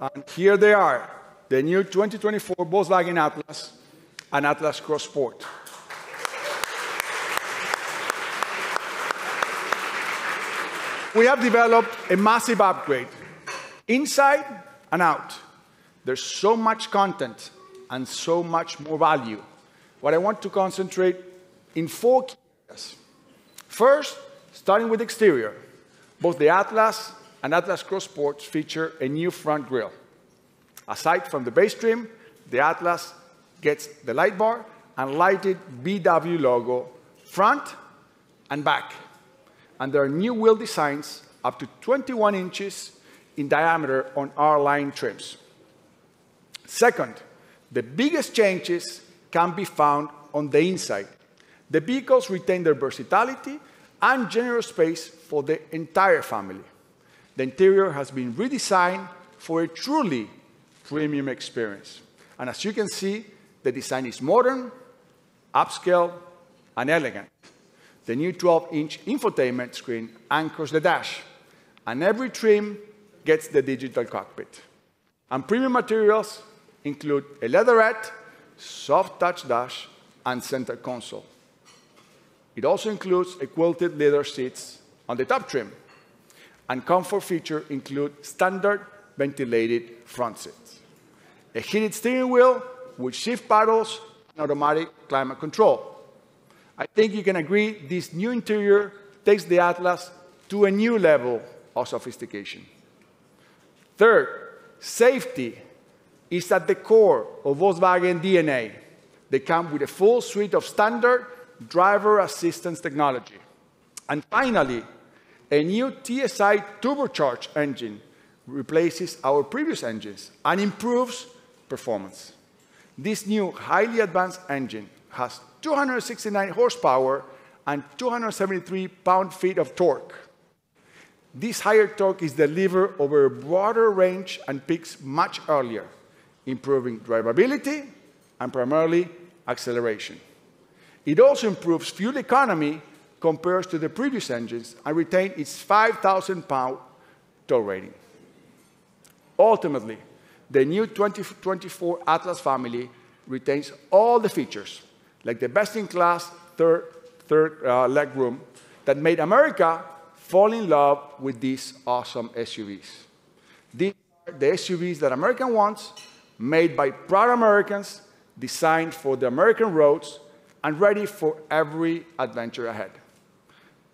And here they are, the new 2024 Volkswagen Atlas and Atlas Cross Sport. We have developed a massive upgrade inside and out. There's so much content and so much more value. What I want to concentrate in four key areas. First, starting with exterior. Both the Atlas and Atlas Cross Sport feature a new front grille. Aside from the base trim, the Atlas gets the light bar and lighted VW logo front and back. And there are new wheel designs up to 21 inches in diameter on R-line trims. Second, the biggest changes can be found on the inside. The vehicles retain their versatility and generous space for the entire family. The interior has been redesigned for a truly premium experience. And as you can see, the design is modern, upscale, and elegant. The new 12-inch infotainment screen anchors the dash, and every trim gets the digital cockpit. And premium materials include a leatherette, soft touch dash, and center console. It also includes a quilted leather seats on the top trim, and comfort features include standard ventilated front seats, a heated steering wheel with shift paddles and automatic climate control. I think you can agree this new interior takes the Atlas to a new level of sophistication. Third, safety is at the core of Volkswagen DNA. They come with a full suite of standard driver assistance technology. And finally, a new TSI turbocharged engine replaces our previous engines and improves performance. This new highly advanced engine has 269 horsepower and 273 pound-feet of torque. This higher torque is delivered over a broader range and peaks much earlier, improving drivability and primarily acceleration. It also improves fuel economy compared to the previous engines and retains its 5,000-pound tow rating. Ultimately, the new 2024 Atlas family retains all the features, like the best-in-class third, third uh, legroom that made America fall in love with these awesome SUVs. These are the SUVs that America wants, made by proud Americans, designed for the American roads, and ready for every adventure ahead.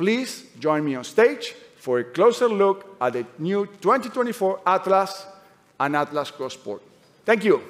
Please join me on stage for a closer look at the new 2024 Atlas and Atlas Cross Sport. Thank you.